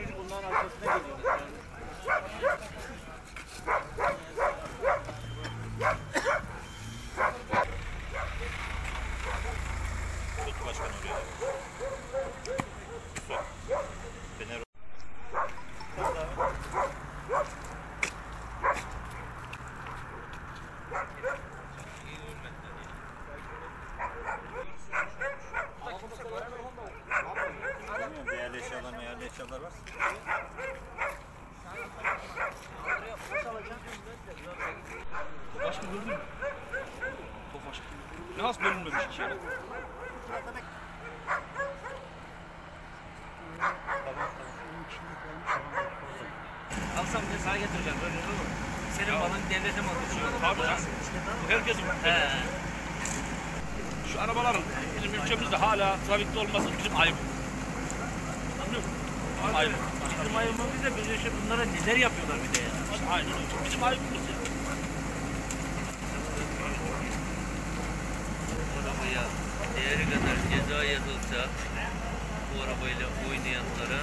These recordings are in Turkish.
çocuk onların arkasına geliyor. eşyalar var. Başka gördün mü? Tofaş. Ne has bölünmemiş ki yani? Alsam ben sana getireceğim. Böyle olur mu? Senin balın devlete mi atıyor? Tabii canım. Herkesin. He. Şu arabaların bizim ülkemizde hala trafikte olması bizim ayıbımız. Bizim ayıp. Bizim ayırmamız da böyle şey bunlara neler yapıyorlar bir de ya. Aynen öyle. Bizim ayıbımız ya. arabaya değeri kadar ceza yazılsa bu arabayla oynayanlara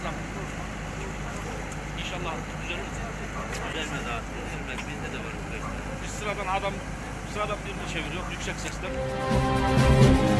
Adam. İnşallah düzelir. düzelmez abi. Düzelmez. Bizde de var. Biz sıradan adam sıradan birini çeviriyor yüksek sesle.